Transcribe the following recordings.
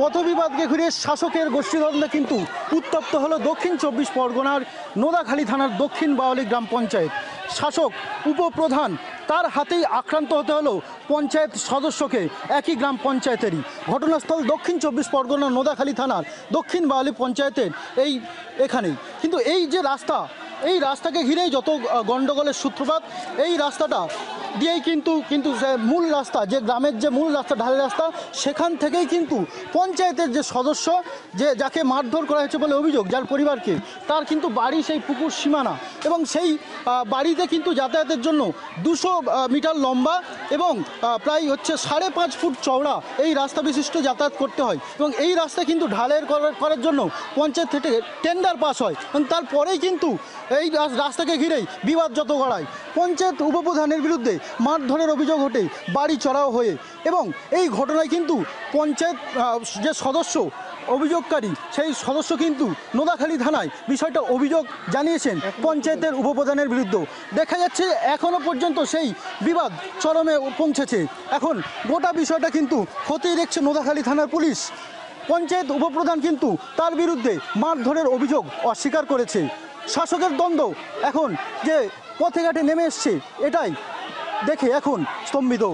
পথবিবাদকে ঘিরে শাসকের গোষ্ঠীদ্বন্দ্বে কিন্তু উত্তপ্ত হলো দক্ষিণ চব্বিশ পরগনার নোদাখালী থানার দক্ষিণ বাওয়ালি গ্রাম পঞ্চায়েত। শাসক, উপপ্রধান, তার হাতেই আক্রান্ত হতে হলো পঞ্চায়েত সদস্যকে। একই গ্রাম পঞ্চায়েতেরই। ঘটনাস্থল দক্ষিণ চব্বিশ পরগনার নোদাখালী থানার দক্ষিণ বাওয়ালি পঞ্চায়েতের এই এখানেই। কিন্তু এই যে রাস্তা, এই রাস্তাকে ঘিরেই যত গণ্ডগোলের সূত্রপাত, এই রাস্তাটা দিয়েই কিন্তু কিন্তু যে মূল রাস্তা, যে গ্রামের যে মূল রাস্তা, ঢালের রাস্তা, সেখান থেকেই কিন্তু পঞ্চায়েতের যে সদস্য, যে যাকে মারধর করা হয়েছে বলে অভিযোগ, যার পরিবারকে, তার কিন্তু বাড়ি সেই পুকুর সীমানা। এবং সেই বাড়িতে কিন্তু যাতায়াতের জন্য দুশো মিটার লম্বা এবং প্রায় হচ্ছে সাড়ে পাঁচ ফুট চওড়া এই রাস্তা বিশিষ্ট যাতায়াত করতে হয়। এবং এই রাস্তা কিন্তু ঢালের করার জন্য পঞ্চায়েত থেকে টেন্ডার পাস হয়। এবং তারপরেই কিন্তু এই রাস- রাস্তাকে ঘিরেই বিবাদ যত গড়ায়। পঞ্চায়েত উপপ্রধানের বিরুদ্ধে মারধরের অভিযোগ ওঠে বাড়ি চড়াও হয়ে এবং এই ঘটনায় কিন্তু পঞ্চায়েত যে সদস্য অভিযোগকারী সেই সদস্য কিন্তু নোদাখালী থানায় বিষয়টা অভিযোগ জানিয়েছেন পঞ্চায়েতের উপপ্রধানের বিরুদ্ধে দেখা যাচ্ছে এখনও পর্যন্ত সেই বিবাদ চরমে পৌঁছেছে। এখন গোটা বিষয়টা কিন্তু খতিয়ে দেখছে নোদাখালী থানার পুলিশ। পঞ্চায়েত উপপ্রধান কিন্তু তার বিরুদ্ধে মারধরের অভিযোগ অস্বীকার করেছে। শাসকের দ্বন্দ্ব এখন যে পথে ঘাটে নেমে এসছে এটাই দেখে, এখন স্তম্ভিত।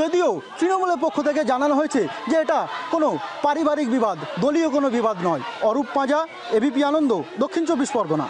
যদিও তৃণমূলের পক্ষ থেকে জানানো হয়েছে যে এটা কোনো পারিবারিক বিবাদ, দলীয় কোনো বিবাদ নয়। অরূপ পাঁজা এবিপি আনন্দ, দক্ষিণ চব্বিশ পরগনা।